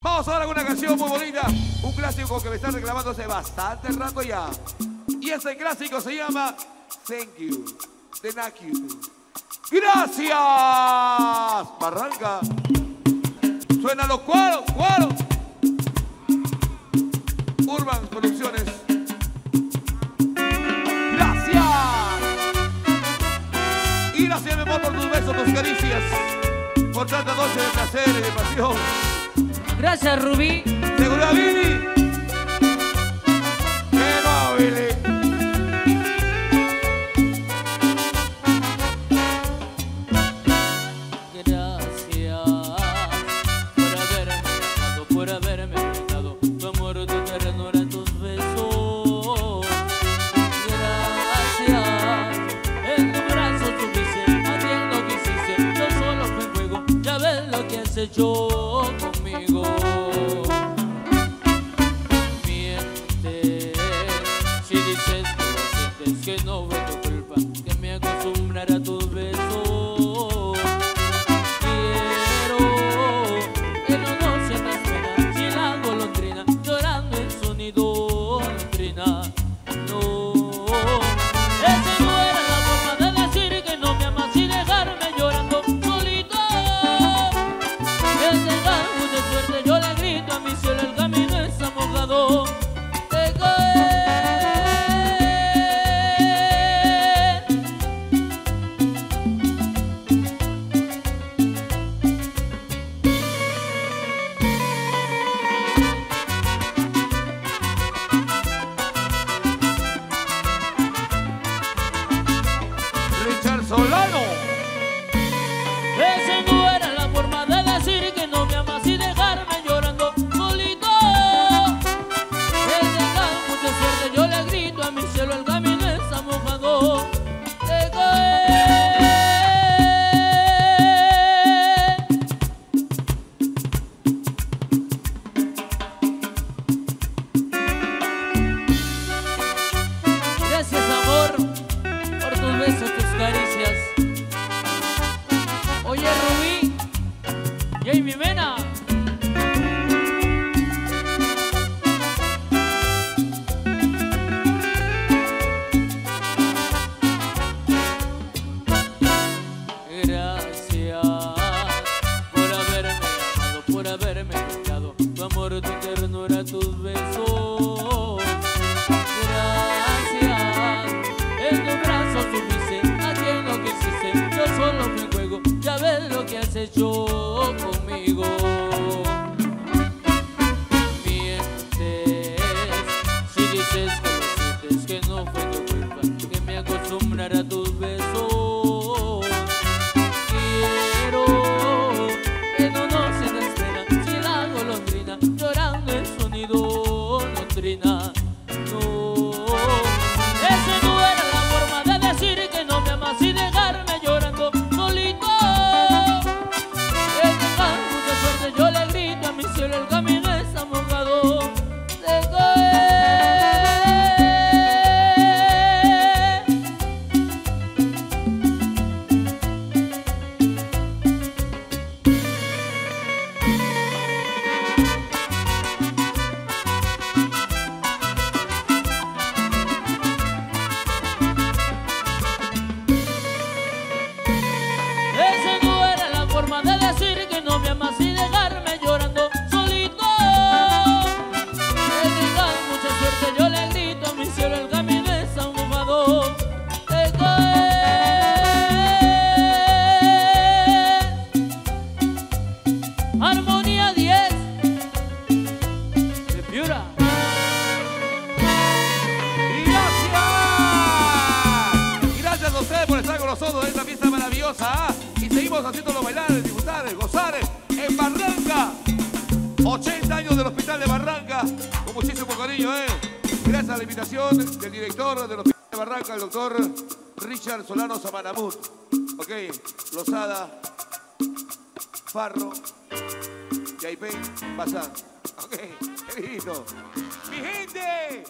Vamos ahora con una canción muy bonita, un clásico que me están reclamando hace bastante rato ya. Y ese clásico se llama Thank You, Thank You. Gracias, Barranca. Suena los cuadros, cuadros. Urban Producciones. Gracias. Y gracias, mi amor, por tus besos, tus caricias. Por tanta noche de placer y de pasión. Gracias, Rubí. Que no, Billy. Gracias por haberme amado, por haberme brindado tu amor, tu ternura, tus besos. Gracias, en tu brazo tuviste a quien no fui fuego, ya ves lo que has Jamie Mena. Gracias por haberme amado, por haberme brindado tu amor, tu ternura, tus besos. Gracias, en tu brazo supiste a quien no quisiste. Yo solo fui juego, ya ves lo que has hecho conmigo. Con nosotros en esta fiesta maravillosa. ¿ah? Y seguimos haciéndolo bailar, disfrutar, gozar en Barranca. 80 años del Hospital de Barranca. Con muchísimo cariño, ¿eh? Gracias a la invitación del director del Hospital de Barranca, el doctor Richard Solano Samanamut. Ok, Lozada, Farro, Yaipei, Bazán. Ok, qué lindo. Mi gente,